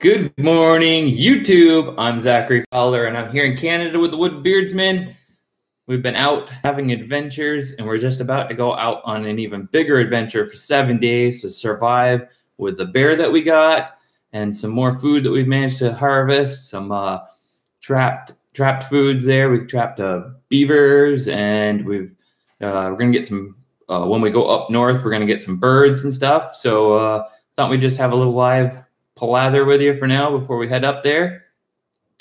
Good morning, YouTube. I'm Zachary Fowler, and I'm here in Canada with the Wooded Beardsman. We've been out having adventures, and we're just about to go out on an even bigger adventure for seven days to survive with the bear that we got and some more food that we've managed to harvest. Some uh, trapped trapped foods there. We've trapped uh, beavers, and we've uh, we're gonna get some. Uh, when we go up north, we're gonna get some birds and stuff. So uh, thought we'd just have a little live palather with you for now before we head up there.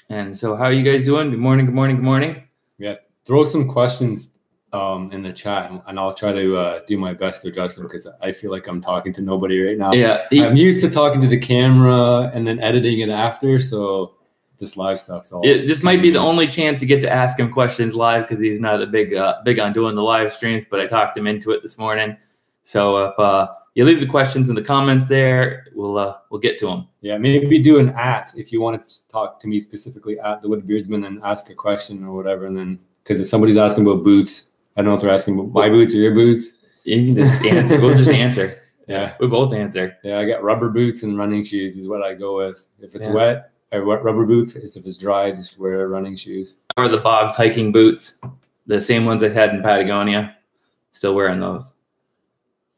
And so, how are you guys doing? Good morning, good morning, good morning. Yeah, throw some questions um, in the chat, and I'll try to uh, do my best to address them because I feel like I'm talking to nobody right now. Yeah, I'm used to talking to the camera and then editing it after, so this live stuff's all. It, this might be the only chance to get to ask him questions live because he's not a big uh, big on doing the live streams. But I talked him into it this morning. So if uh, you leave the questions in the comments there. We'll uh, we'll get to them. Yeah, maybe do an at if you want to talk to me specifically at the Wooded Beardsman and ask a question or whatever. And then because if somebody's asking about boots, I don't know if they're asking about my boots or your boots. You can just answer. we'll just answer. Yeah, we both answer. Yeah, I got rubber boots and running shoes is what I go with. If it's yeah. wet, I wet rubber boots. If it's dry, just wear running shoes. Or the Bogs hiking boots, the same ones I had in Patagonia. Still wearing those.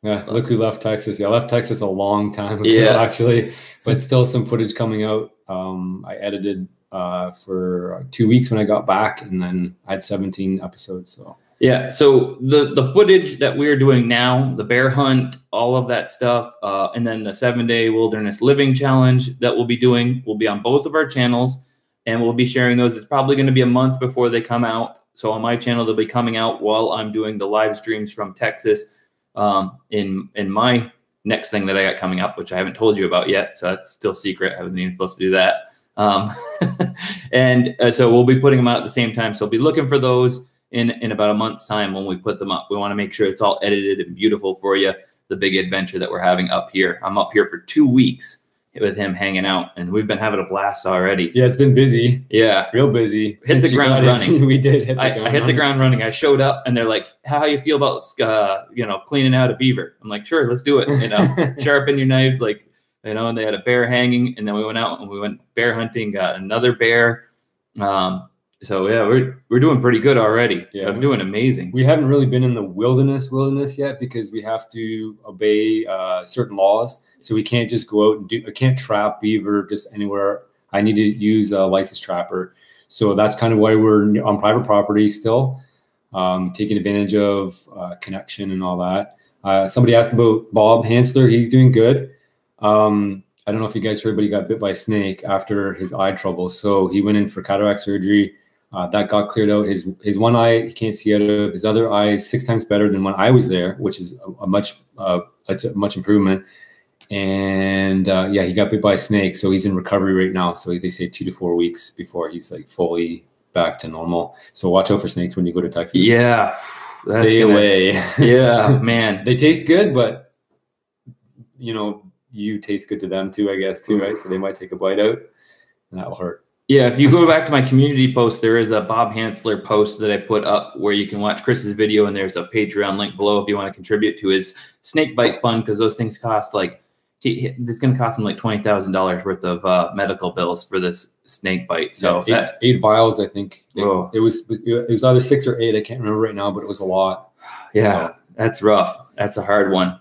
Yeah, look who left Texas. Yeah, I left Texas a long time ago, yeah. actually, but still some footage coming out. Um, I edited uh, for two weeks when I got back, and then I had 17 episodes. So yeah, so the the footage that we're doing now, the bear hunt, all of that stuff, uh, and then the seven day wilderness living challenge that we'll be doing will be on both of our channels, and we'll be sharing those. It's probably going to be a month before they come out. So on my channel, they'll be coming out while I'm doing the live streams from Texas um, in in my next thing that I got coming up, which I haven't told you about yet. So that's still secret. I haven't even supposed to do that. Um, and uh, so we'll be putting them out at the same time. So be looking for those in in about a month's time when we put them up. We want to make sure it's all edited and beautiful for you. The big adventure that we're having up here. I'm up here for two weeks with him hanging out, and we've been having a blast already. Yeah, it's been busy. Yeah, real busy. Hit the ground running. we did. Hit I, I, hit running. the ground running. I showed up, and they're like, "How you feel about uh, you know cleaning out a beaver?" I'm like, "Sure, let's do it." You know, sharpen your knives, like you know. And they had a bear hanging, and then we went out and we went bear hunting. Got another bear. Um, so yeah, we're we're doing pretty good already. Yeah, I'm doing amazing. We haven't really been in the wilderness wilderness yet because we have to obey uh, certain laws. So we can't just go out and do. I can't trap beaver just anywhere. I need to use a licensed trapper. So that's kind of why we're on private property still, um, taking advantage of uh, connection and all that. Uh, somebody asked about Bob Hansler. He's doing good. Um, I don't know if you guys heard, but he got bit by a snake after his eye trouble. So he went in for cataract surgery uh, that got cleared out. His his one eye he can't see out of. His other eye is six times better than when I was there, which is a, a much uh, a much improvement. And uh, yeah, he got bit by a snake, so he's in recovery right now. So they say two to four weeks before he's like fully back to normal. So watch out for snakes when you go to Texas. Yeah, stay gonna, away. Yeah, man, they taste good, but you know you taste good to them too, I guess too, right? So they might take a bite out, and that will hurt. Yeah, if you go back to my community post, there is a Bob Hansler post that I put up where you can watch Chris's video, and there's a Patreon link below if you want to contribute to his snake bite fund because those things cost like it's going to cost him like twenty thousand dollars worth of uh, medical bills for this snake bite. So yeah, eight, that, eight, vials, I think. It, it, was it was either six or eight. I can't remember right now, but it was a lot. Yeah, so. that's rough. That's a hard one.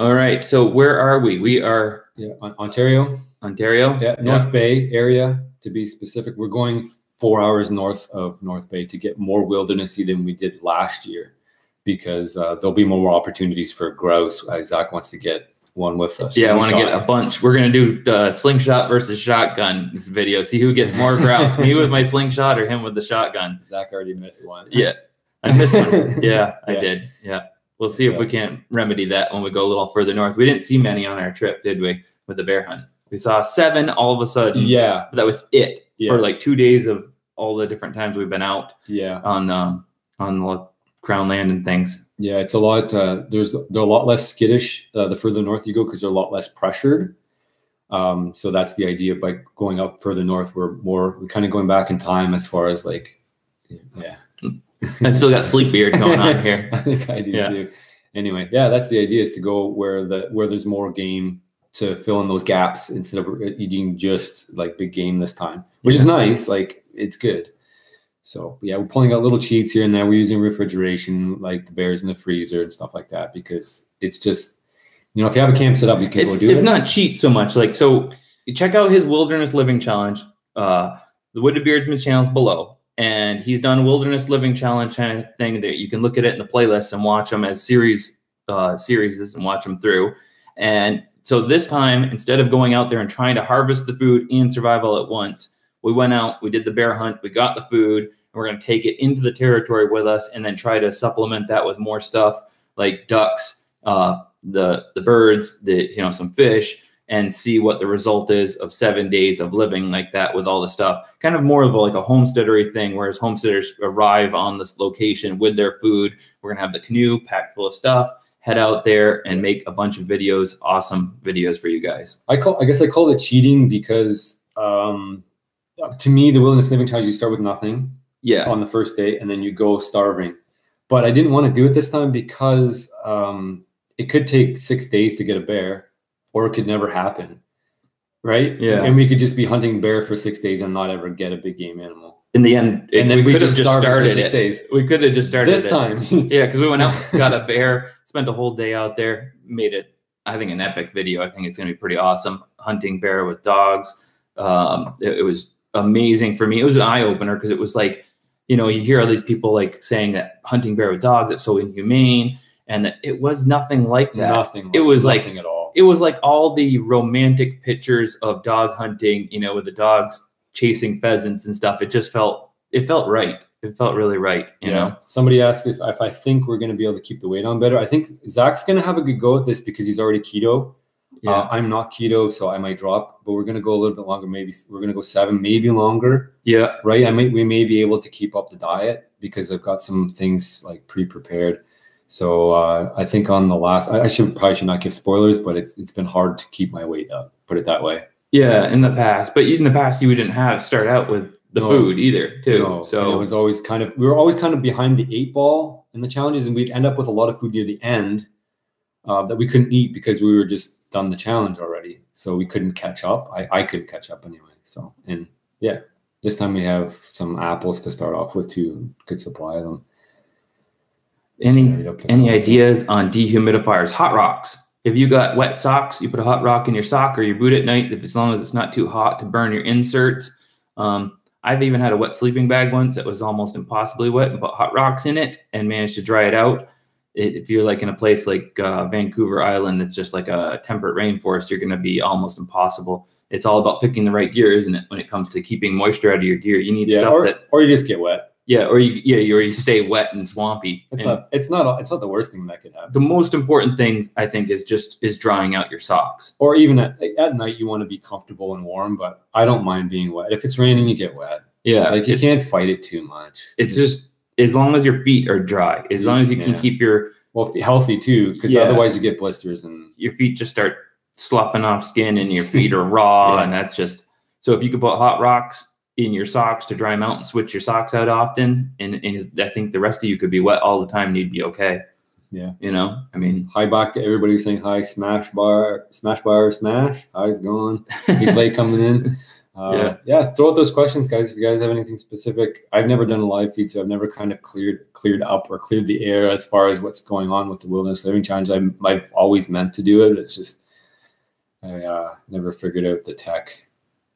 All right, so where are we? We are yeah, Ontario. Ontario. Yeah, North yeah. Bay area to be specific. We're going four hours north of North Bay to get more wildernessy than we did last year because uh, there'll be more opportunities for grouse. Uh, Zach wants to get one with us. Yeah, I want to get a bunch. We're gonna do the slingshot versus shotgun this video. See who gets more grouse, me with my slingshot or him with the shotgun. Zach already missed one. Yeah, I missed one. Yeah, I did. Yeah, we'll see if yeah. we can't remedy that when we go a little further north. We didn't see many on our trip, did we, with the bear hunt? We saw seven all of a sudden. Yeah. That was it yeah. for like two days of all the different times we've been out. Yeah. On um on the crown land and things. Yeah, it's a lot. Uh, there's they're a lot less skittish uh, the further north you go because they're a lot less pressured. Um, so that's the idea. By going up further north, we're more we're kind of going back in time as far as like, yeah. I still got sleep beard going on here. I think I do yeah. too. Anyway, yeah, that's the idea is to go where the where there's more game to fill in those gaps instead of eating just like big game this time, which is nice. Like it's good. So yeah, we're pulling out little cheats here and there. We're using refrigeration, like the bears in the freezer and stuff like that, because it's just you know if you have a camp set up, you can it's, go do it's it. It's not cheat so much. Like so, check out his wilderness living challenge. Uh, the Wooded Beardsman channel's below, and he's done wilderness living challenge kind of thing that you can look at it in the playlist and watch them as series uh, series and watch them through. And so this time, instead of going out there and trying to harvest the food and survival at once, we went out, we did the bear hunt, we got the food, and we're going to take it into the territory with us and then try to supplement that with more stuff like ducks, uh, the the birds, the you know some fish, and see what the result is of seven days of living like that with all the stuff. Kind of more of a, like a homesteadery thing, whereas homesteaders arrive on this location with their food. We're gonna have the canoe packed full of stuff. Head out there and make a bunch of videos, awesome videos for you guys. I call I guess I call it cheating because um, to me the wilderness living challenge you start with nothing Yeah, on the first day and then you go starving. But I didn't want to do it this time because um, it could take six days to get a bear, or it could never happen. Right? Yeah. And we could just be hunting bear for six days and not ever get a big game animal. in the end, And then we, we could have just just starved for started six it. days. We could have just started This it. time. Yeah, because we went out, got a bear, spent a whole day out there, made it. I think an epic video. I think it's going to be pretty awesome. Hunting bear with dogs. Um, it, it was amazing for me. It was an eye opener because it was like, you know, you hear all these people like saying that hunting bear with dogs it's so inhumane, and it was nothing like that. nothing. It was like- at all. It was like all the romantic pictures of dog hunting, you know, with the dogs chasing pheasants and stuff. It just felt it felt right. It felt really right, you know. Somebody asked if, if I think we're going to be able to keep the weight on better. I think Zach's going to have a good go at this because he's already keto. Yeah. Uh, I'm not keto, so I might drop, but we're going to go a little bit longer. Maybe we're going to go seven, maybe longer. yeah. Right? I might we may be able to keep up the diet because I've got some things like pre-prepared. So uh, I think on the last, I, I should probably should not give spoilers, but it's it's been hard to keep my weight up. Put it that way. Yeah, in the past, but in the past, you didn't have start out with the No. food either, too. No, and so it was always kind of we were always kind of behind the eight ball in the challenges, and we'd end up with a lot of food near the end uh, that we couldn't eat because we were just done the challenge already. So we couldn't catch up. I, I couldn't catch up anyway. So and yeah, this time we have some apples to start off with too. Good supply of them. any Right up to any ideas on dehumidifiers? Hot rocks. If you got wet socks, you put a hot rock in your sock or your boot at night. If as long as it's not too hot to burn your inserts. Um, I've even had a wet sleeping bag once that was almost impossibly wet and put hot rocks in it and managed to dry it out. It, if you're like in a place like uh, Vancouver Island, that's just like a temperate rainforest, you're going to be almost impossible. It's all about picking the right gear, isn't it? When it comes to keeping moisture out of your gear, you need Yeah, stuff or, that or you just get wet. Yeah, or you yeah, or you stay wet and swampy. It's And not. It's not. It's not the worst thing that could happen. the most important thing I think is just is drying out your socks. Or even at at night, you want to be comfortable and warm, but I don't mind being wet. If it's raining, you get wet. Yeah, Like you can't fight it too much. it's just as long as your feet are dry, as long as you can keep your well healthy too, because Yeah. otherwise you get blisters and your feet just start sloughing off skin and your feet are raw Yeah. and that's just so if you could put hot rocks in your socks to dry them out and switch your socks out often and, and I think the rest of you could be wet all the time and you'd be okay. Yeah. You know, I mean, hi back to everybody who's saying hi. Smash bar, smash bar, smash. It going? He's late coming in. Uh, Yeah. yeah, throw out those questions, guys. If you guys have anything specific, I've never done a live feed, so I've never kind of cleared cleared up or cleared the air as far as what's going on with the wilderness living challenge. I'm, I've always meant to do it. It's just I uh, never figured out the tech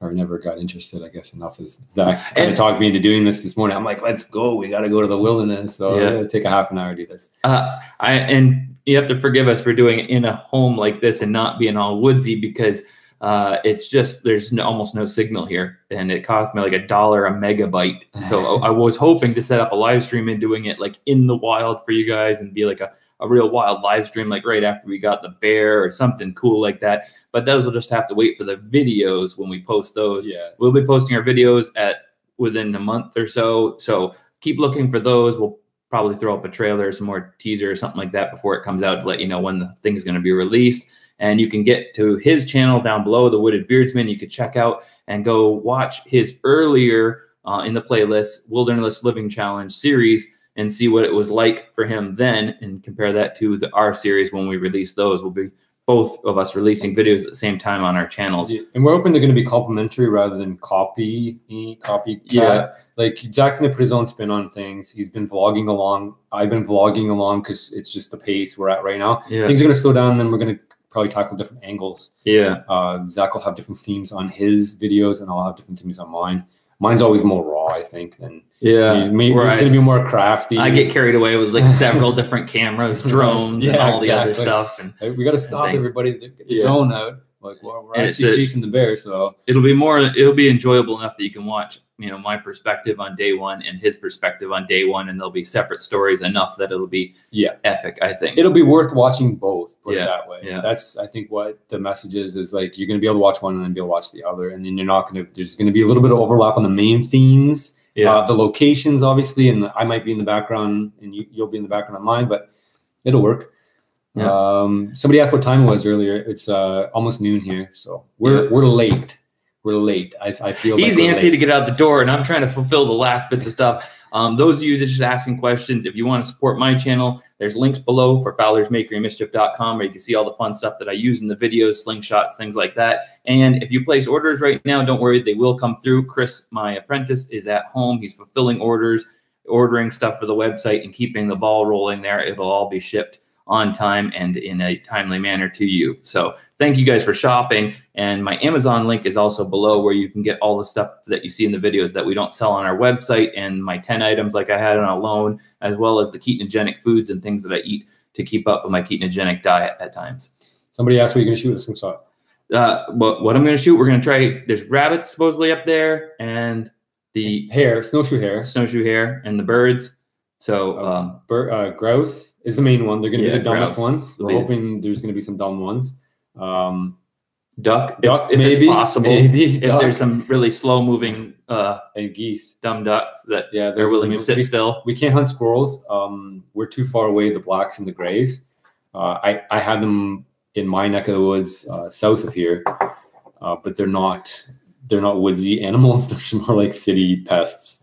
or never got interested. I guess enough as Zach kind And- of talked me into doing this this morning. I'm like, let's go. We got to go to the wilderness. So Yeah. yeah. it'll take a half an hour to do this. Uh, I and you have to forgive us for doing it in a home like this and not being all woodsy because uh, it's just there's no, almost no signal here, and it cost me like a dollar a megabyte. So I was hoping to set up a live stream and doing it like in the wild for you guys and be like a, a real wild live stream, like right after we got the bear or something cool like that. But those will just have to wait for the videos when we post those. Yeah. we'll be posting our videos at within a month or so so keep looking for those. We'll probably throw up a trailer some more teaser or something like that before it comes out to let you know when the thing is going to be released. And you can get to his channel down below the wooded beardsman. You could check out and go watch his earlier uh, in the playlist wilderness living challenge series and see what it was like for him then and compare that to the our series when we release those. We'll be both of us releasing videos at the same time on our channels. Yeah, And we're hoping they're going to be complementary rather than copy copy. Yeah. Like Jackson had put his own spin on things. He's been vlogging along. I've been vlogging along because it's just the pace we're at right now. Yeah. Things are going to slow down. Then we're going to probably tackle different angles. Yeah. Uh, Zach will have different themes on his videos, and I'll have different themes on mine. Mine's always more raw, I think, than Yeah. he's, maybe Whereas- going to be more crafty. I get carried away with like several different cameras, drones, and Yeah, all the other stuff. And Hey, we got to stop Thanks. everybody. Get the Yeah. drone out. Like we're, we're And actually chasing the bear, so it'll be more, it'll be enjoyable enough that you can watch, you know, my perspective on day one and his perspective on day one, and there'll be separate stories enough that it'll be Yeah. epic. I think. it'll be worth watching both. Put Yeah, it that way. yeah. That's I think what the message is is like you're gonna be able to watch one and then be able to watch the other, and then you're not gonna. There's gonna be a little bit of overlap on the main themes. yeah. Uh, the locations, obviously, and the, I might be in the background, and you, you'll be in the background on mine, but it'll work. Yeah. Um, somebody asked what time it was earlier. It's uh, almost noon here, so we're Yeah. we're late. We're late. I, I feel He's we're antsy late. to get out the door, and I'm trying to fulfill the last bits of stuff. Um, those of you that are just asking questions, if you want to support my channel, there's links below for fowlersmakerymischief.com where you can see all the fun stuff that I use in the videos, slingshots, things like that. And if you place orders right now, don't worry, they will come through. Chris, my apprentice, is at home. He's fulfilling orders, ordering stuff for the website, and keeping the ball rolling there. It'll all be shipped on time and in a timely manner to you. So thank you guys for shopping. And my Amazon link is also below where you can get all the stuff that you see in the videos that we don't sell on our website and my 10 items like I had on Alone, as well as the ketogenic foods and things that I eat to keep up with my ketogenic diet at times. Somebody asked what are you're gonna shoot with a slingshot. Uh, what, what I'm going to shoot, we're going to try, there's rabbits supposedly up there and the Hare, snowshoe hare. snowshoe hare and the birds. So, um, Bur- uh, grouse is the main one. They're going to Yeah, be the dumbest grouse. ones. We're hoping there's going to be some dumb ones. Um, duck, if- duck, if, maybe, it's possible. Maybe If duck there's some really slow moving, uh, and geese. dumb ducks that Yeah, they're willing to sit we, still. we can't hunt squirrels. Um, we're too far away. The blacks and the grays. Uh, I I have them in my neck of the woods, uh, south of here, uh, but they're not they're not woodsy animals. They're more like city pests.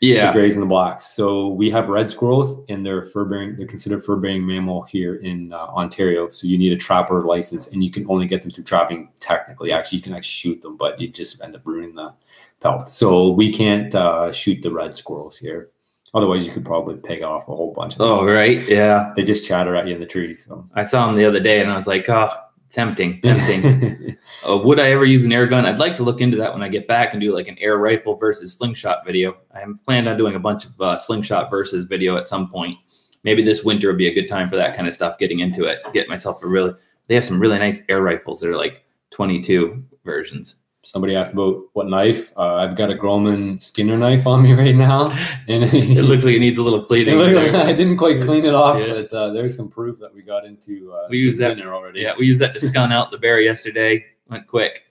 The Yeah. grays and the blacks. So we have red squirrels, and they're fur bearing. They're considered fur bearing mammal here in uh, Ontario. So you need a trapper license, and you can only get them through trapping. Technically, actually, you can actually shoot them, but you just end up ruining the pelt. So we can't uh, shoot the red squirrels here. Otherwise, you could probably peg off a whole bunch of them. Oh, right. Yeah. They just chatter at you in the tree. So I saw them the other day and I was like, oh, tempting, tempting. uh, would I ever use an air gun? I'd like to look into that when I get back and do like an air rifle versus slingshot video. I'm planned on doing a bunch of uh, slingshot versus video at some point. Maybe this winter would be a good time for that kind of stuff, getting into it, get myself a really, they have some really nice air rifles that are like 22 versions. Somebody asked about what knife. Uh, I've got a Grohmann Skinner knife on me right now, and It looks like it needs a little cleaning. like I didn't quite clean it off, Yeah. but uh, there's some proof that we got into. Uh, We used that- dinner already. yeah, we used that to scun out the bear yesterday. Went quick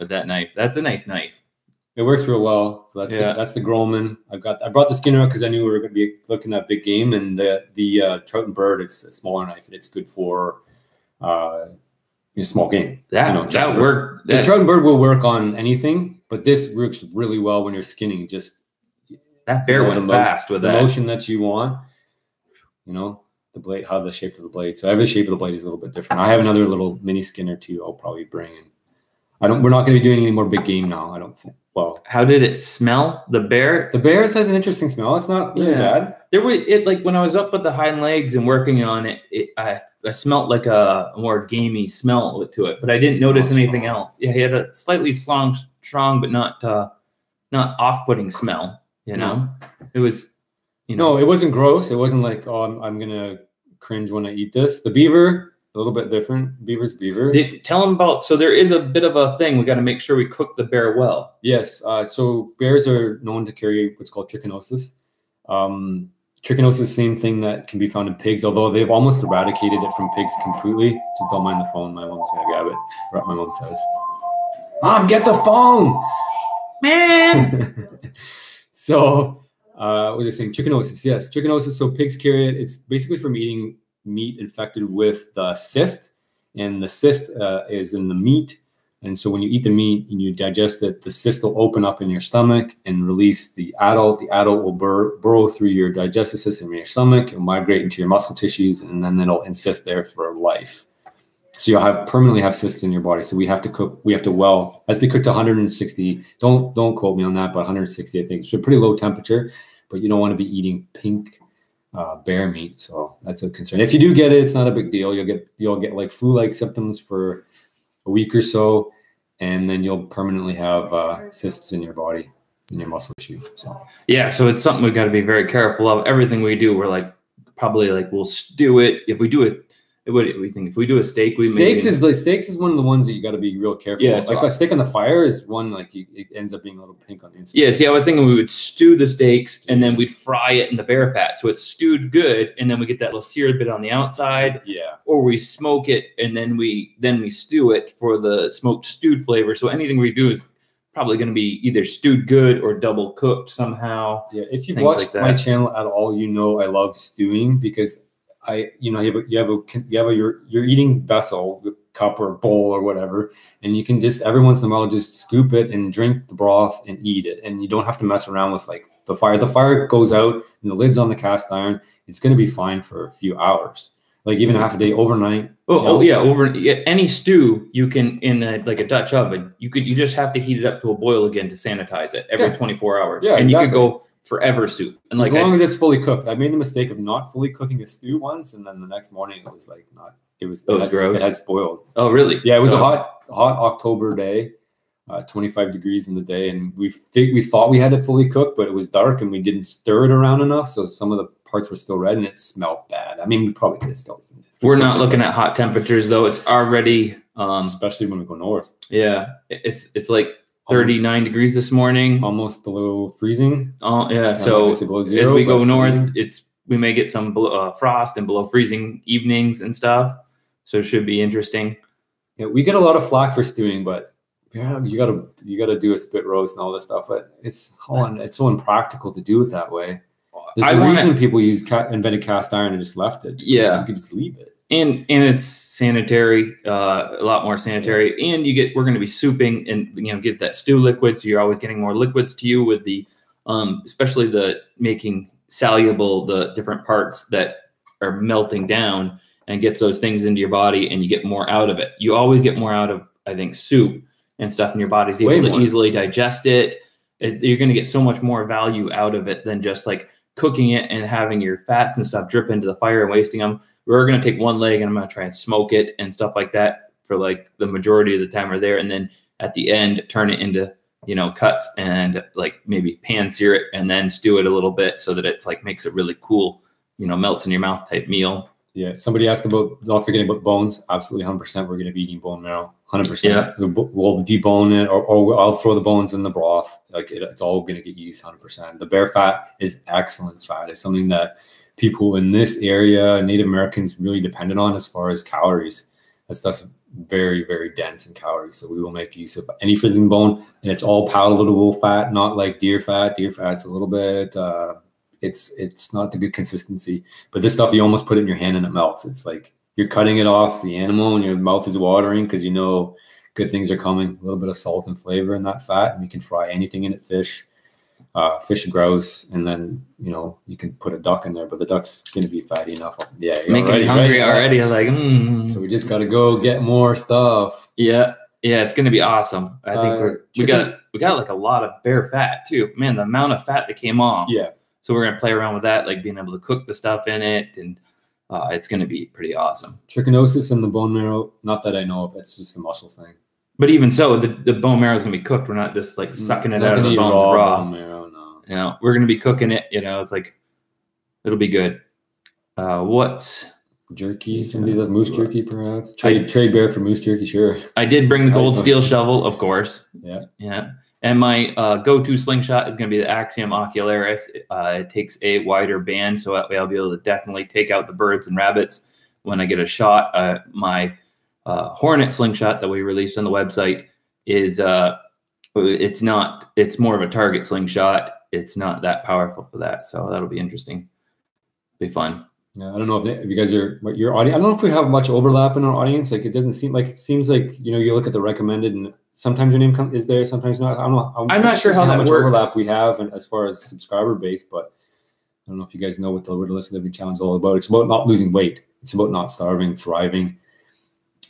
with that knife. That's a nice knife. it works real well. So that's Yeah. the, that's the Grohmann. I've got. I brought the Skinner because I knew we were going to be looking at big game, and the the uh, trout and bird. It's a smaller knife, and it's good for uh, you small game. That, You know, that worked. The trout bird will work on anything, but this works really well when you're skinning. Just that bear went motion- fast with the that. motion that you want. You know the blade, how the shape of the blade. So every shape of the blade is a little bit different. I have another little mini Skinner too. I'll probably bring in. I don't. We're not going to be doing any more big game now. I don't think. Well, How did it smell? The bear? the bears has an interesting smell. It's not really Yeah. bad. There was it like when I was up with the hind legs and working on it. it I, I smelled like a, more gamey smell to it, but I didn't Strong, notice anything strong. else. Yeah, he had a slightly strong, strong, but not uh, not off-putting smell. You know, it was. You know, No, it wasn't gross. It wasn't like oh, I'm, I'm gonna cringe when I eat this. The beaver, a little bit different. Beaver's beaver. Did, tell them about. So there is a bit of a thing. We got to make sure we cook the bear well. Yes. Uh, so bears are known to carry what's called trichinosis. Um, trichinosis is the same thing that can be found in pigs, although they've almost eradicated it from pigs completely. Just don't mind the phone. My mom's gonna grab it. We're at my mom's house. Mom, get the phone. Man, so, uh, what was I saying? Trichinosis. Yes, trichinosis. So pigs carry it. It's basically from eating meat infected with the cyst, and the cyst uh, is in the meat. And so when you eat the meat and you digest it, the cyst will open up in your stomach and release the adult. The adult will bur- burrow through your digestive system in your stomach and migrate into your muscle tissues, and then it'll insist there for life. So you'll have permanently have cysts in your body. So we have to cook. We have to well has to be cooked to 160. Don't don't quote me on that, but 160 I think. So pretty low temperature, but you don't want to be eating pink uh, bear meat. So that's a concern. If you do get it, it's not a big deal. You'll get you'll get like flu-like symptoms for a week or so, and then you'll permanently have uh, cysts in your body in your muscle tissue. So Yeah, so it's something we've got to be very careful of. Everything we do, we're like probably like we'll do it. If we do it, what do we think? If we do a steak, we steaks is like steaks is one of the ones that you got to be real careful. Yeah, so like a steak on the fire is one like you, it ends up being a little pink on the inside. yeah. See, I was thinking we would stew the steaks and then we'd fry it in the bear fat, so it's stewed good, and then we get that little seared bit on the outside, yeah. or we smoke it and then we then we stew it for the smoked stewed flavor. So anything we do is probably going to be either stewed good or double cooked somehow. Yeah, if you've watched like my channel at all, you know I love stewing because I, you know, you have a, you have a, you have a, your, your eating vessel, cup or bowl or whatever, and you can just every once in a while just scoop it and drink the broth and eat it, and you don't have to mess around with like the fire. The fire goes out and the lid's on the cast iron. It's going to be fine for a few hours, like even half a day, overnight. Oh, you know? oh yeah, over yeah, any stew you can in a, like a Dutch oven. You could you just have to heat it up to a boil again to sanitize it every Yeah. 24 hours. Yeah, and you could go forever soup. And like as long I, as it's fully cooked. I made the mistake of not fully cooking a stew once, and then the next morning it was like not. It was. It was had, gross? It had spoiled. oh really? Yeah, it was a Oh. hot, hot October day, uh, 25 degrees in the day, and we fig- we thought we had it fully cooked, but it was dark and we didn't stir it around enough, so some of the parts were still red and it smelled bad. I mean, we probably could have still. eaten it if we We're not looking at hot temperatures though. It's already um especially when we go north. yeah, it's it's like 39 degrees this morning. almost below freezing. Oh yeah, Um, so below as we go north, freezing. it's we may get some uh, frost and below freezing evenings and stuff. So it should be interesting. Yeah, we get a lot of flack for stewing, but yeah, you gotta you gotta do a spit roast and all this stuff. But it's so un, it's so impractical to do it that way. There's I a wanna- reason people use ca- invented cast iron and just left it. Yeah. you could just leave it. And and it's sanitary uh, a lot more sanitary. And you get we're going to be souping and you know get that stew liquid so you're always getting more liquids to you with the um, especially the making soluble the different parts that are melting down and gets those things into your body and you get more out of it. You always get more out of i think soup and stuff in your body's Way able to more. easily digest it, it you're going to get so much more value out of it than just like cooking it and having your fats and stuff drip into the fire and wasting them we're going to take one leg and I'm going to try and smoke it and stuff like that for like the majority of the time we're there. And then at the end, turn it into, you know, cuts and like maybe pan sear it and then stew it a little bit so that it's like makes it really cool, you know, melts in your mouth type meal. Yeah, somebody asked about not forgetting about bones. Absolutely, hundred percent. We're going to be eating bone marrow. Hundred percent. We'll debone it, or, or I'll throw the bones in the broth. Like it, it's all going to get used. Hundred percent. The bear fat is excellent fat. It's something that people in this area, Native Americans, really depended on as far as calories. That stuff's very, very dense in calories. So we will make use of any freaking bone, and it's all palatable fat, not like deer fat. Deer fat's a little bit. Uh, it's it's not the good consistency. But this stuff, you almost put it in your hand and it melts. It's like you're cutting it off the animal and your mouth is watering because you know good things are coming. A little bit of salt and flavor in that fat, and you can fry anything in it fish, uh, fish and grouse, and then you know you can put a duck in there. But the duck's going to be fatty enough. Yeah, Making me hungry already. I was like, mm. So we just got to go get more stuff. yeah, yeah, it's going to be awesome. I think Uh, we're, we chicken- got we got like a lot of bear fat too. Man, the amount of fat that came off. Yeah, So we're gonna play around with that, like being able to cook the stuff in it, and uh, it's gonna be pretty awesome. trichinosis and the bone marrow. Not that I know of. It's just the muscle thing. But even so, the, the bone marrow is gonna be cooked. We're not just like sucking it Not out of the bones raw. No. You know, we're gonna be cooking it. You know, it's like it'll be good. Uh, what's Jerky. Somebody does moose jerky, perhaps. Trade trade bear for moose jerky. Sure. I did bring the Cold Steel shovel, of course. Yeah. Yeah. And my uh, go-to slingshot is going to be the Axiom Ocularis. Uh, it takes a wider band, so that way I'll be able to definitely take out the birds and rabbits when I get a shot. Uh, my uh, Hornet slingshot that we released on the website is uh, it's not. It's more of a target slingshot. It's not that powerful for that, so that'll be interesting. Be fun. Yeah, I don't know if, they, if you guys are what your audience. I don't know if we have much overlap in our audience. Like it doesn't seem like it seems like you know you look at the recommended and sometimes your name come, is there, sometimes not. I don't know. I'm not sure how that much works. overlap we have and as far as subscriber base, but I don't know if you guys know what the Listen Living Challenge is all about. It's about not losing weight. It's about not starving, thriving.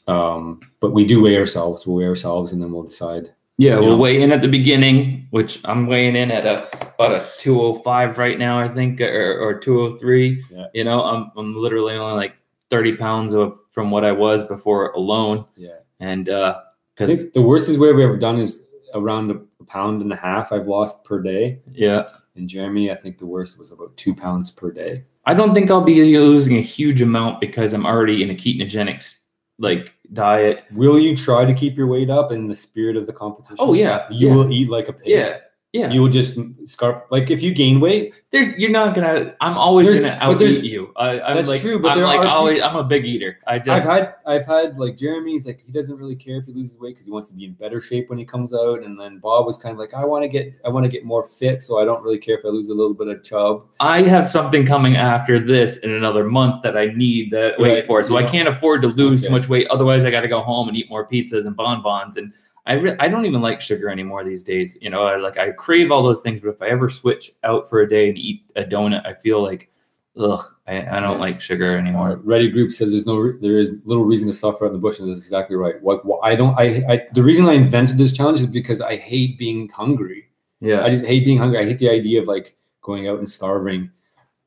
Um, but we do weigh ourselves. We'll weigh ourselves, and then we'll decide. Yeah, You we'll know. weigh in at the beginning, which I'm weighing in at a about a 205 right now, I think, or, or 203. Yeah. You know, I'm I'm literally only like 30 pounds of from what I was before alone, Yeah, and uh, I think the worstest weight we've ever done is around a, a pound and a half. I've lost per day. yeah, And Jeremy, I think the worst was about two pounds per day. I don't think I'll be losing a huge amount because I'm already in a ketogenic like diet. Will you try to keep your weight up in the spirit of the competition? Oh, yeah, you yeah. will eat like a pig. Yeah, yeah. you will just scarf like if you gain weight. There's you're not gonna. I'm always There's- gonna out eat you. I, I'm That's like, true, but I'm there like are always. I'm a big eater. I just I've had I've had like Jeremy's like he doesn't really care if he loses weight because he wants to be in better shape when he comes out, and then Bob was kind of like I want to get I want to get more fit, so I don't really care if I lose a little bit of chub. I have something coming after this in another month that I need that weight Right, for. So I can't afford to lose too much weight. Otherwise, I got to go home and eat more pizzas and bonbons. And I re- I don't even like sugar anymore these days. You know, I, like I crave all those things, but if I ever switch out for a day and eat a donut, I feel like, ugh, I, I don't Yes. like sugar Uh, anymore. Reddit group says there's no re- there is little reason to suffer out in the bush, and that's exactly right. What, what I don't I, I the reason I invented this challenge is because I hate being hungry. Yeah, I just hate being hungry. I hate the idea of like going out and starving,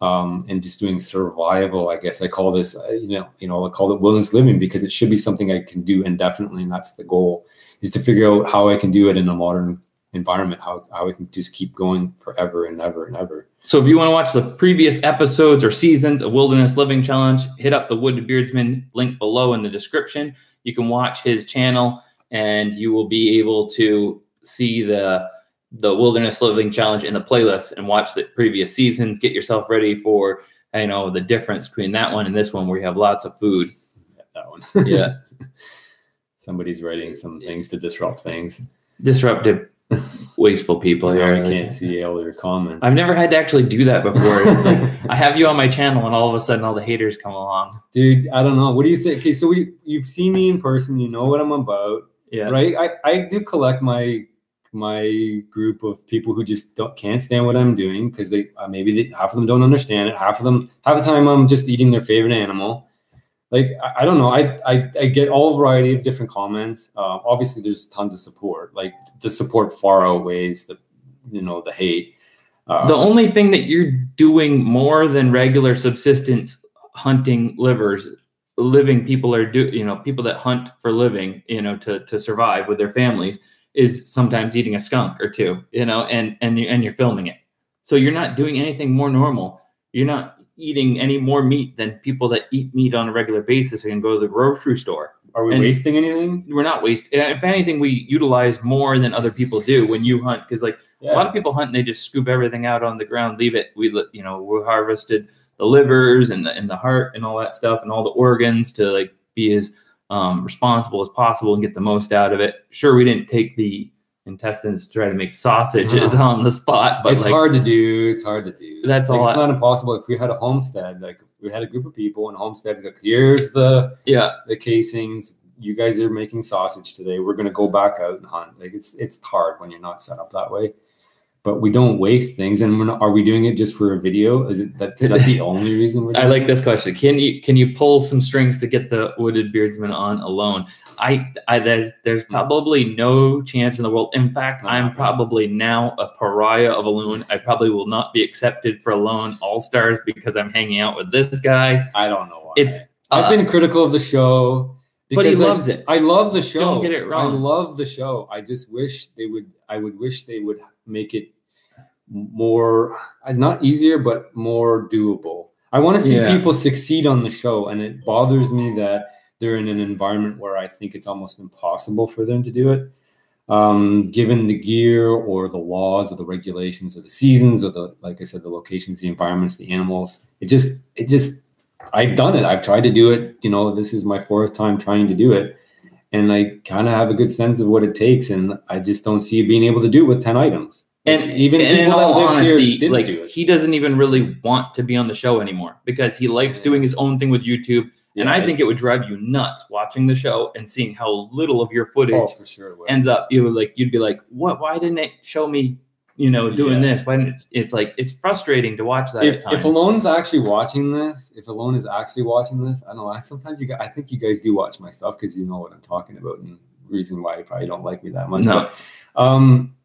um, and just doing survival. I guess I call this, uh, you know, you know, I call it wilderness living because it should be something I can do indefinitely, and that's the goal: is to figure out how I can do it in a modern environment, how how I can just keep going forever and ever and ever. So if you want to watch the previous episodes or seasons of Wilderness Living Challenge, hit up the Wooded Beardsman link below in the description. You can watch his channel and you will be able to see the the Wilderness Living Challenge in the playlist and watch the previous seasons. Get yourself ready for you know the difference between that one and this one where you have lots of food. Yeah, that one. Yeah. Somebody's writing some things to disrupt things. Disruptive, wasteful people Now here. I can't see all your comments. I've never had to actually do that before. It's like I have you on my channel and all of a sudden all the haters come along. Dude, I don't know. What do you think? Okay, so we you've seen me in person. You know what I'm about. Yeah. right i i do collect my my group of people who just don't can't stand what i'm doing because they uh, maybe they, half of them don't understand it half of them half the time i'm just eating their favorite animal like i, I don't know. I, I i get all variety of different comments. Uh, obviously there's tons of support. Like the support far outweighs the you know the hate. Uh, the only thing that you're doing more than regular subsistence hunting livers living people are do you know people that hunt for living you know to to survive with their families is sometimes eating a skunk or two you know and and you and you're filming it. So you're not doing anything more normal. You're not eating any more meat than people that eat meat on a regular basis and go to the grocery store are we and- wasting anything we're not wasting if anything we utilize more than other people do when you hunt because like a lot of people hunt and they just scoop everything out on the ground, leave it. We, you know, we harvested the livers and the, and the heart and all that stuff and all the organs to like be as um, responsible as possible and get the most out of it. Sure, we didn't take the intestines to try to make sausages on the spot, but it's like, hard to do. It's hard to do. That's Like, all It's I- not impossible. If we had a homestead, like we had a group of people and homestead, like here's the yeah, the casings. You guys are making sausage today. We're gonna go back out and hunt. Like it's it's hard when you're not set up that way. But we don't waste things, and not, are we doing it just for a video? Is it that is that the only reason we're? I like this question. Can you can you pull some strings to get the wooded beardsman on alone? I, I there's there's probably no chance in the world. In fact, I'm probably now a pariah of Alone. I probably will not be accepted for Alone all stars because I'm hanging out with this guy. I don't know why. It's I've uh, been critical of the show. But he because I- loves it. I love the show. Don't get it I love the show. I just wish they would. I would wish they would make it more, not easier, but more doable. I want to see Yeah. people succeed on the show, and it bothers me that they're in an environment where I think it's almost impossible for them to do it. Um, given the gear or the laws or the regulations or the seasons or the, like I said, the locations, the environments, the animals, it just, it just, I've done it. I've tried to do it. You know, this is my fourth time trying to do it. And I kind of have a good sense of what it takes. And I just don't see you being able to do it with 10 items. and even and in all honesty, like do he doesn't even really want to be on the show anymore because he likes Yeah. doing his own thing with YouTube. and Yeah, I think it would drive you nuts watching the show and seeing how little of your oh, footage oh, sure. ends up you would like you'd be like what why didn't it show me you know, doing Yeah. this? Why didn't it's like it's frustrating to watch that at if, times. if Alone's actually watching this, if Alone is actually watching this, I don't know. I sometimes you guys, I think you guys do watch my stuff because you know what I'm talking about and reason why you probably don't like me that much. No. But, um,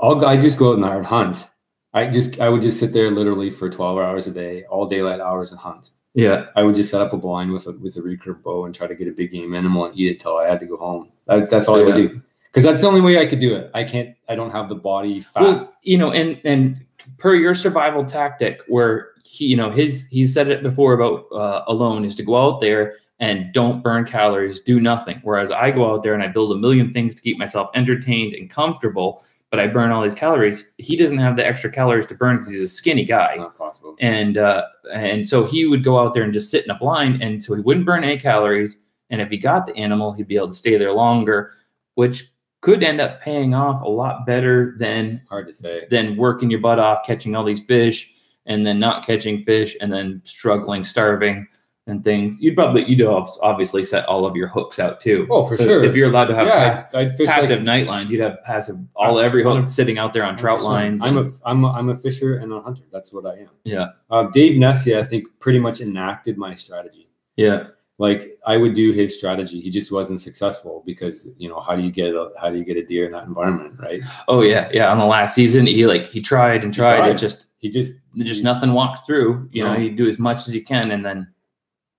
I'll I just go out and I would hunt. I just I would just sit there literally for 12 hours a day, all daylight hours and hunt. yeah, I would just set up a blind with a with a recurve bow and try to get a big game animal and eat it till I had to go home. That, that's all I would do because that's the only way I could do it. I can't. I don't have the body fat. well, you know, and and per your survival tactic, where he, you know, his he said it before about uh, alone is to go out there and don't burn calories, do nothing. Whereas I go out there and I build a million things to keep myself entertained and comfortable, but I burn all these calories. He doesn't have the extra calories to burn because he's a skinny guy. not possible. and uh, and so he would go out there and just sit in a blind, and so he wouldn't burn any calories. And if he got the animal, he'd be able to stay there longer, which could end up paying off a lot better than Hard to say. than working your butt off catching all these fish and then not catching fish and then struggling, starving, and things. You'd probably you'd obviously set all of your hooks out too. Oh, for sure. If you're allowed to have yeah, pass- passive like night lines, you'd have passive all every hook sitting out there on trout 100%. lines. I'm and- a I'm a, I'm a fisher and a hunter. That's what I am. Yeah. Uh, Dave Nessia, I think, pretty much enacted my strategy. yeah. Like I would do his strategy. He just wasn't successful because you know how do you get a how do you get a deer in that environment, right? Oh yeah, yeah. On the last season, he like he tried and He tried. tried. It just He just just nothing walks through. You know, No. you do as much as you can, and then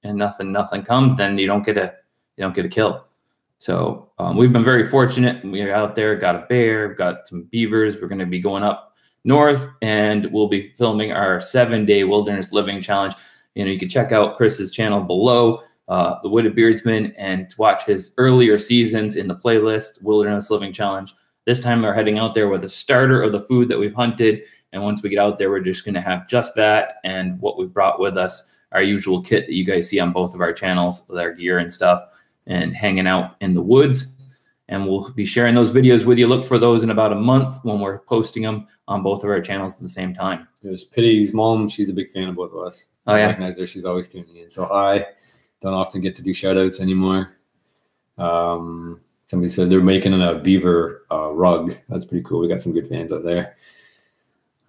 and nothing nothing comes. Then you don't get a you don't get a kill. So um, we've been very fortunate. We're out there, got a bear, got some beavers. We're going to be going up north, and we'll be filming our seven day wilderness living challenge. You know, you can check out Chris's channel below. Uh, the Wooded Beardsman and to watch his earlier seasons in the playlist Wilderness Living Challenge. This time we're heading out there with a starter of the food that we've hunted and once we get out there, we're just going to have just that and what we've brought with us, our usual kit that you guys see on both of our channels with our gear and stuff, and hanging out in the woods. And we'll be sharing those videos with you. Look for those in about a month when we're posting them on both of our channels at the same time. It was Pity's mom. She's a big fan of both of us. Oh, yeah. I recognize her. She's always tuning in. So hi. Don't often get to do shout outs anymore. Um, somebody said they're making a beaver uh, rug. That's pretty cool. We got some good fans out there.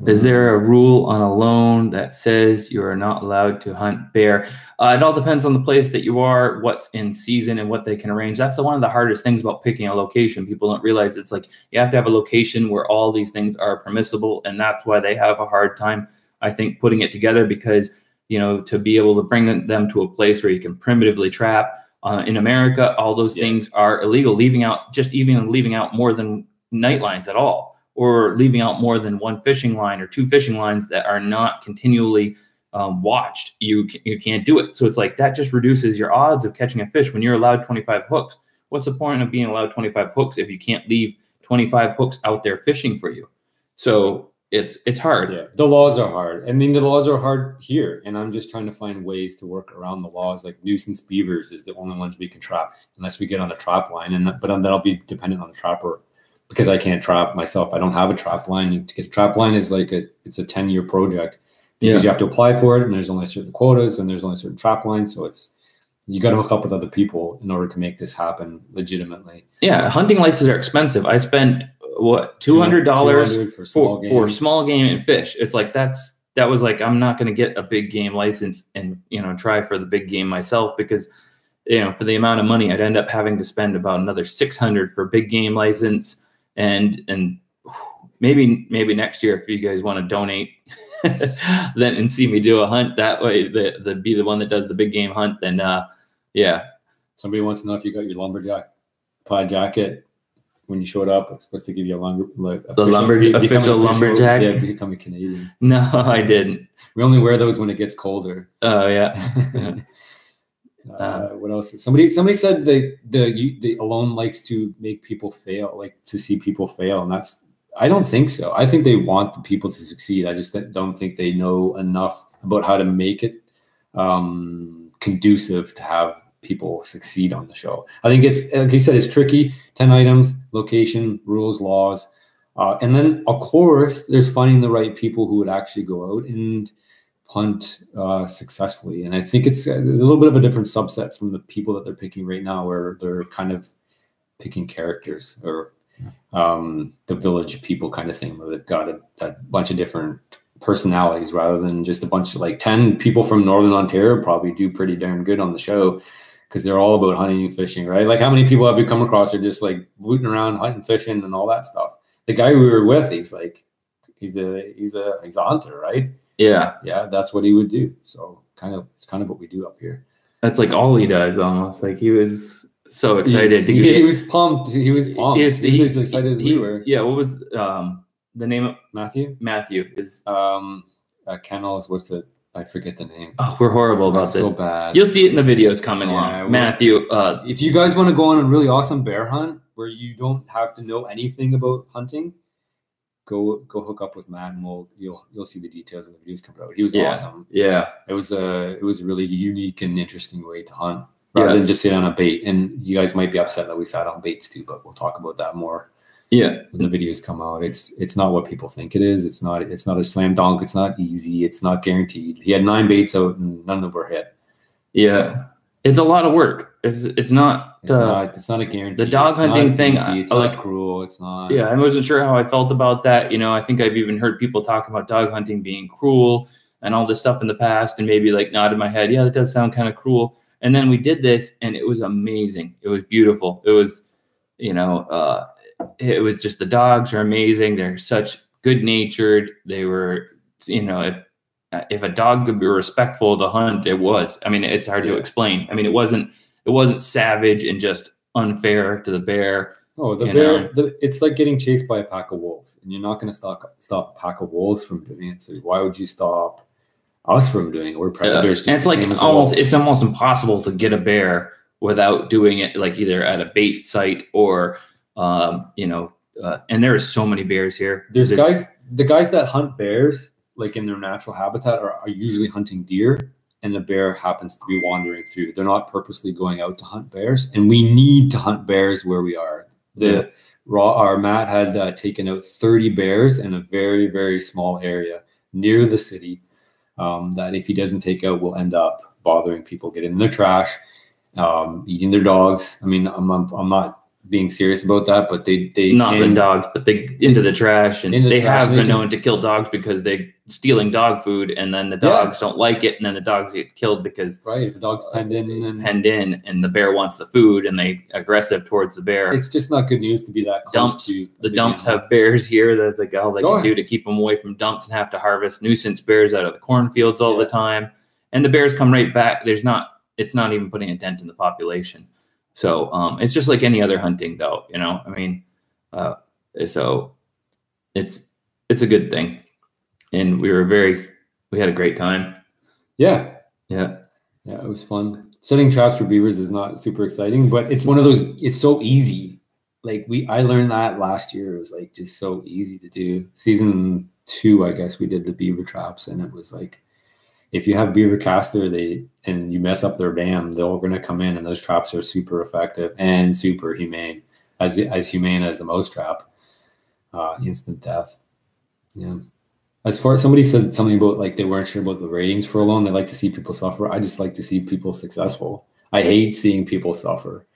Is there a rule on Alone that says you are not allowed to hunt bear? Uh, it all depends on the place that you are, what's in season, and what they can arrange. That's the, one of the hardest things about picking a location. People don't realize it's like you have to have a location where all these things are permissible, and that's why they have a hard time, I think, putting it together because you know to be able to bring them to a place where you can primitively trap. Uh, in America, all those Yeah. things are illegal. Leaving out just even leaving out more than night lines at all or leaving out more than one fishing line or two fishing lines that are not continually um, watched, you you can't do it. So it's like that just reduces your odds of catching a fish when you're allowed 25 hooks. What's the point of being allowed 25 hooks if you can't leave 25 hooks out there fishing for you? So it's it's hard. Yeah, the laws are hard. I mean, the laws are hard here, and I'm just trying to find ways to work around the laws. Like nuisance beavers is the only ones we can trap unless we get on a trap line, and but then I'll be dependent on the trapper because I can't trap myself. I don't have a trap line. To get a trap line is like a it's a 10 year project because you have to apply for it, and there's only certain quotas, and there's only certain trap lines, so it's you got to hook up with other people in order to make this happen legitimately. Yeah, hunting licenses are expensive. I spent what two hundred dollars for small for game. for small game and fish. It's like that's that was like I'm not going to get a big game license and you know try for the big game myself because you know for the amount of money I'd end up having to spend about another 600 for big game license and and maybe maybe next year if you guys want to donate then and see me do a hunt that way the the be the one that does the big game hunt then uh yeah Somebody wants to know if you got your lumberjack plaid jacket when you showed up. I was supposed to give you a lumber, like The lumber- become official lumberjack? Yeah, become a Canadian. no I didn't We only wear those when it gets colder. oh yeah uh, what else? Somebody somebody said the the you, the alone likes to make people fail, like to see people fail, and that's I don't think so. I think they want the people to succeed. I just don't think they know enough about how to make it um, conducive to have people succeed on the show. I think it's like you said, it's tricky. Ten items, location, rules, laws, uh, and then of course there's finding the right people who would actually go out and hunt uh, successfully. And I think it's a little bit of a different subset from the people that they're picking right now, where they're kind of picking characters or um, the village people kind of thing, where they've got a, a bunch of different personalities rather than just a bunch of like 10 people from northern ontario probably do pretty darn good on the show because they're all about hunting and fishing right? Like how many people have you come across are just like booting around hunting fishing and all that stuff? The guy we were with he's like he's a he's a he's a hunter right? Yeah, yeah that's what he would do. So kind of it's kind of what we do up here. That's like all he does almost. Like he was so excited to he, get. he was pumped. He was pumped. He he, is- was as excited as we were. Yeah, what was um the name of matthew Matthew? Is um uh, kennels what's it? i forget the name oh, we're horrible about That's so this. bad You'll see it in the videos coming Yeah, along. Matthew, uh, if you guys want to go on a really awesome bear hunt where you don't have to know anything about hunting, go go hook up with Matt and we'll you'll you'll see the details when the videos come out. He was Yeah. awesome. yeah, It was a it was a really unique and interesting way to hunt rather Yeah. than just sit on a bait. And you guys might be upset that we sat on baits too, but we'll talk about that more yeah, when the videos come out. It's it's not what people think it is. It's not it's not a slam dunk. It's not easy. It's not guaranteed. He had nine baits out and none of them were hit. yeah. It's a lot of work. It's it's not. It's uh, not it's not a guarantee. the dog hunting thing, easy. I- It's I not like- cruel. It's not Yeah, I wasn't sure how I felt about that. You know, I think I've even heard people talk about dog hunting being cruel and all this stuff in the past, and maybe like nod in my head, yeah, that does sound kind of cruel. And then we did this, and it was amazing. It was beautiful. It was, you know, uh, it was just the dogs are amazing. They're such good natured. They were, you know, if if a dog could be respectful of the hunt, it was. I mean, it's hard to explain. I mean, it wasn't it wasn't savage and just unfair to the bear. Oh, the bear! The, it's like getting chased by a pack of wolves, and you're not going to stop stop a pack of wolves from doing it. So why would you stop us from doing it? We're predators. just And it's like same as a almost it's almost impossible to get a bear without doing it like either at a bait site or um, you know uh, and there are so many bears here. There's It's- guys, the guys that hunt bears, like in their natural habitat, are, are usually hunting deer, and the bear happens to be wandering through. They're not purposely going out to hunt bears, and we need to hunt bears where we are. The Yeah. raw, our Matt had uh, taken out 30 bears in a very very small area near the city. Um, that if he doesn't take out, will end up bothering people, getting in their trash, um, eating their dogs. I mean, I'm, I'm I'm not being serious about that, but they they not can, the dogs, but they into the trash, and the they trash, have they been known to kill dogs because they stealing dog food, and then the Yeah. dogs don't like it, and then the dogs get killed because right. If a dog's uh, penned in, and penned in, and the bear wants the food, and they aggressive towards the bear. it's just not good news to be that close dumps. to The dumps animal. have bears here. that like all they Oh, can do to keep them away from dumps and have to harvest nuisance bears out of the cornfields all Yeah. the time. And the bears come right back. There's not. It's not even putting a dent in the population. So um, it's just like any other hunting, though. You know, I mean, uh, so it's it's a good thing, and we were very we had a great time. Yeah, Yeah, yeah, it was fun. Setting traps for beavers is not super exciting, but it's one of those. It's so easy. Like we, I learned that last year. It was like just so easy to do. Season two, I guess we did the beaver traps, and it was like, if you have beaver castor, they and you mess up their dam, they're all going to come in, and those traps are super effective and super humane, as as humane as a mouse trap. Uh, instant death. Yeah. As far as somebody said something about like they weren't sure about the ratings for Alone, they like to see people suffer. I just like to see people successful. I hate seeing people suffer.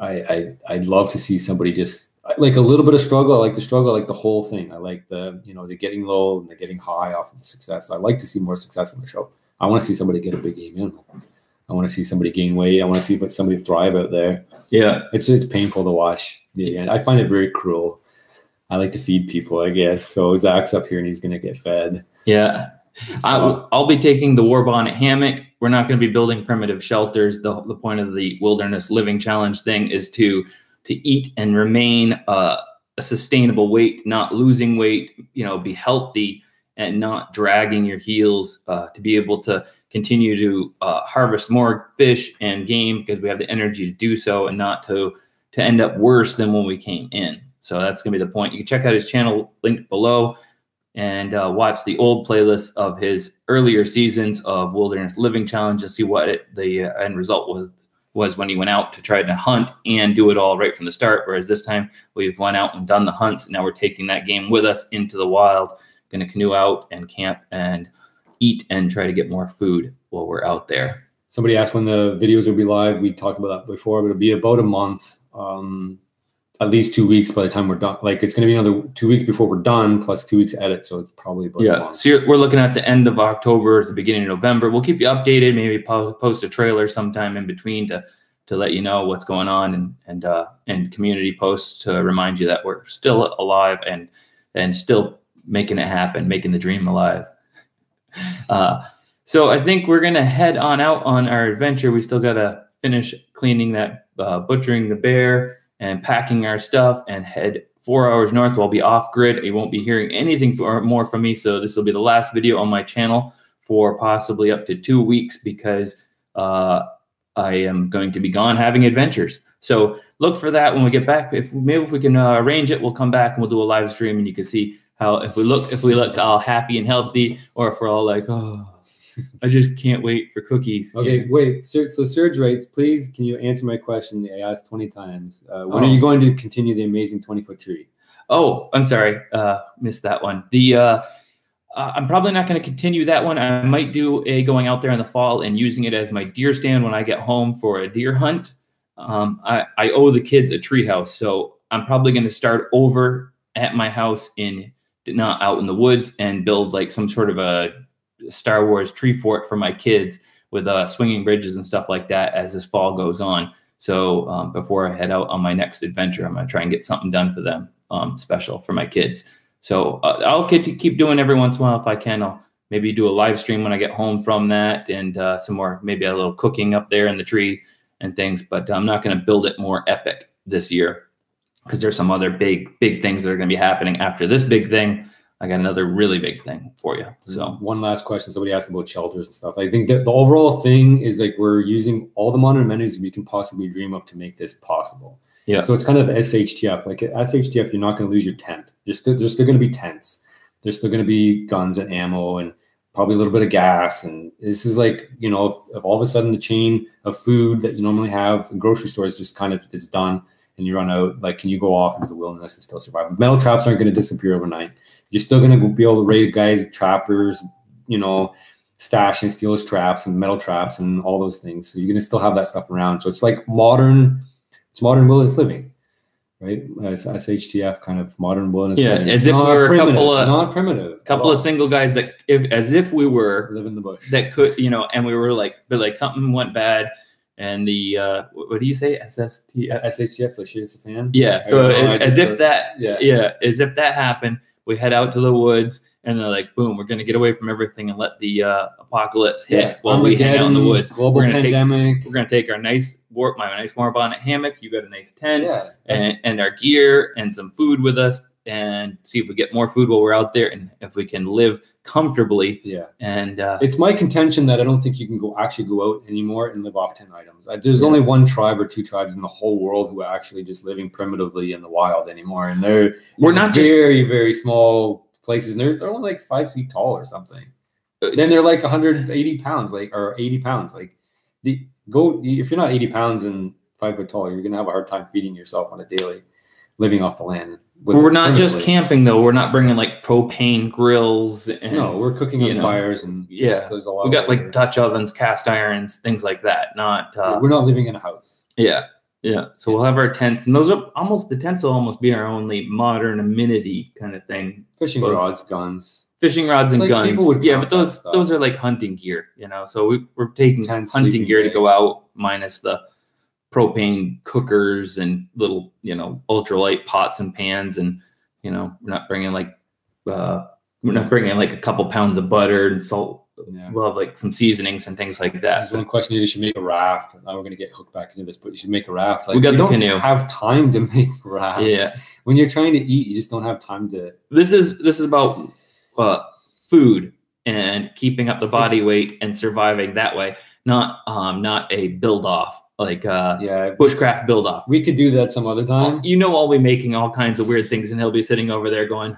I, I I'd love to see somebody just like a little bit of struggle. I like the struggle, I like the whole thing. I like the you know the getting low and the getting high off of the success. I like to see more success in the show. I want to see somebody get a big game in. I want to see somebody gain weight. I want to see but somebody thrive out there. yeah, It's it's painful to watch. Yeah, I find it very cruel. I like to feed people, I guess. So Zach's up here and he's gonna get fed. yeah. So- I, I'll be taking the Warbonnet hammock. We're not going to be building primitive shelters. The, the point of the wilderness living challenge thing is to to eat and remain uh, a sustainable weight, not losing weight. You know, be healthy and not dragging your heels. Uh, to be able to continue to uh, harvest more fish and game because we have the energy to do so, and not to to end up worse than when we came in. So that's going to be the point. You can check out his channel linked below and uh, watch the old playlist of his earlier seasons of Wilderness Living Challenge and see what it, the uh, end result was was when he went out to try to hunt and do it all right from the start. Whereas this time we've went out and done the hunts. Now we're taking that game with us into the wild. Going to canoe out and camp and eat and try to get more food while we're out there. Somebody asked when the videos will be live. We talked about that before, but it'll be about a month. Um, at least two weeks by the time we're done. Like it's going to be another two weeks before we're done, plus two weeks edit. So it's probably about Yeah, so you're, we're looking at the end of October, the beginning of November. We'll keep you updated. Maybe po- post a trailer sometime in between to to let you know what's going on and and uh, and community posts to remind you that we're still alive and and still making it happen, making the dream alive. Uh, so I think we're gonna head on out on our adventure. We still gotta finish cleaning that, uh, butchering the bear, and packing our stuff, and head four hours north. We'll be off grid. You won't be hearing anything for, more from me. So this will be the last video on my channel for possibly up to two weeks because uh, I am going to be gone having adventures. So look for that when we get back. If maybe if we can uh, arrange it, we'll come back and we'll do a live stream, and you can see how if we look if we look all happy and healthy, or if we're all like, oh, I just can't wait for cookies. Okay, wait. Sir, so Serge writes, please, can you answer my question? I asked 20 times. Uh, when Oh. are you going to continue the amazing 20 foot tree? Oh, I'm sorry, uh, missed that one. The uh, uh, I'm probably not going to continue that one. I might do a going out there in the fall and using it as my deer stand when I get home for a deer hunt. Um, I, I owe the kids a tree house, so I'm probably going to start over at my house in not out in the woods and build like some sort of a Star Wars tree fort for my kids with uh, swinging bridges and stuff like that as this fall goes on. So um, before I head out on my next adventure, I'm going to try and get something done for them um, special for my kids. So uh, I'll get to keep doing every once in a while if I can. I'll maybe do a live stream when I get home from that and uh, some more, maybe a little cooking up there in the tree and things. But I'm not going to build it more epic this year because there's some other big, big things that are going to be happening after this big thing. I got another really big thing for you. So mm-hmm. one last question. Somebody asked about shelters and stuff. I think that the overall thing is like we're using all the modern amenities we can possibly dream of to make this possible. Yeah. So it's kind of SHTF. Like at SHTF, you're not going to lose your tent. There's still, there's still going to be tents. There's still going to be guns and ammo and probably a little bit of gas. And this is like, you know, if, if all of a sudden the chain of food that you normally have in grocery stores just kind of is done and you run out, like, can you go off into the wilderness and still survive? Metal traps aren't going to disappear overnight. You're still going to be able to raid guys, trappers, you know, stash and steal his traps and metal traps and all those things. So you're going to still have that stuff around. So it's like modern, it's modern wilderness living, right? As SHTF kind of modern wilderness Yeah, living. as It's if we were a couple of- not primitive. couple of single guys that, if, as if we were live in the bush. that could you know and we were like but like something went bad and the uh what, do you say sst SHTF's like it's a fan. yeah so don't know, I as if that yeah. yeah as if that happened we head out to the woods and they're like boom we're gonna get away from everything and let the uh apocalypse hit Yeah, while we hang out in the woods Global We're gonna take- pandemic. we're gonna take our nice warp my nice warm bonnet hammock you got a nice tent yeah. and, and our gear and some food with us and see if we get more food while we're out there and if we can live comfortably yeah. and uh It's my contention that I don't think you can go actually go out anymore and live off 10 items. I, there's Yeah. only one tribe or two tribes in the whole world who are actually just living primitively in the wild anymore. And they're we're not just very, very small places. And they're, they're only like five feet tall or something. Uh, then they're like 180 pounds, like, or 80 pounds. Like, the go, if you're not 80 pounds and five foot tall, you're going to have a hard time feeding yourself on a daily living off the land. we're not just camping though. We're not bringing like propane grills and No, we're cooking on know, fires and just- yeah. there's a lot we got like. Dutch ovens, cast irons, things like that. Not uh, we're not living in a house. yeah, yeah. So we'll have our tents, and those are almost the tents will almost be our only modern amenity kind of thing. Fishing rods, guns, Fishing rods and Like, guns. would Yeah, but those those are like hunting gear, you know. So we, we're taking hunting gear to go out, minus the propane cookers and little you know ultralight pots and pans, and you know we're not bringing like uh, we're not bringing like a couple pounds of butter and salt. Yeah. We'll have like some seasonings and things like that. There's one question you should make a raft. Now we're gonna get hooked back into this, but you should make a raft. Like We got you the don't canoe. have time to make rafts. Yeah. When you're trying to eat, you just don't have time to this is this is about uh, food and keeping up the body weight and surviving that way not um not a build off like uh yeah. bushcraft build off We could do that some other time. you know i'll be making all kinds of weird things and he'll be sitting over there going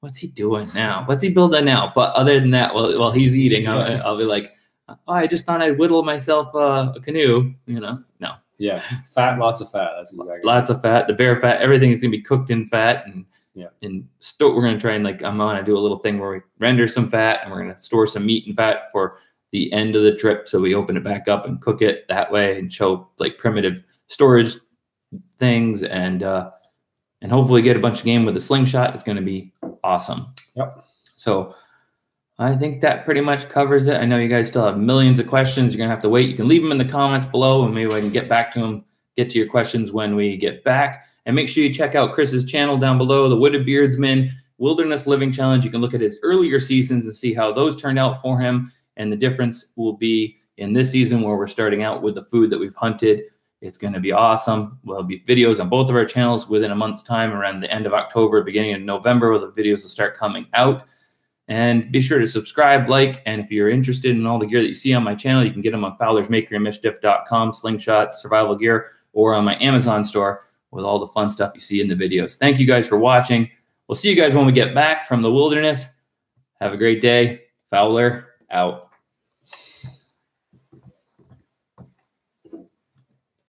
what's he doing now what's he building now but other than that while, while he's eating I'll, I'll be like oh, i just thought i'd whittle myself uh, a canoe you know no Yeah. Fat, lots of fat. That's exactly lots of fat the bear fat everything is going to be cooked in fat and Yeah. and store we're going to try and like i'm going to do a little thing where we render some fat and we're going to store some meat and fat for the end of the trip so we open it back up and cook it that way and show like primitive storage things and uh, and hopefully get a bunch of game with a slingshot. It's going to be awesome. Yep. So I think that pretty much covers it. I know you guys still have millions of questions. You're going to have to wait. You can leave them in the comments below and maybe I can get back to them, get to your questions when we get back. And make sure you check out Chris's channel down below, the Wooded Beardsman Wilderness Living Challenge. You can look at his earlier seasons and see how those turned out for him. And the difference will be in this season where we're starting out with the food that we've hunted it's going to be awesome. We'll be videos on both of our channels within a month's time, around the end of October, beginning of November, where the videos will start coming out. And be sure to subscribe, like, and if you're interested in all the gear that you see on my channel, you can get them on fowlersmakerymischief.com, slingshots, survival gear, or on my Amazon store with all the fun stuff you see in the videos. Thank you guys for watching. We'll see you guys when we get back from the wilderness. Have a great day. Fowler out.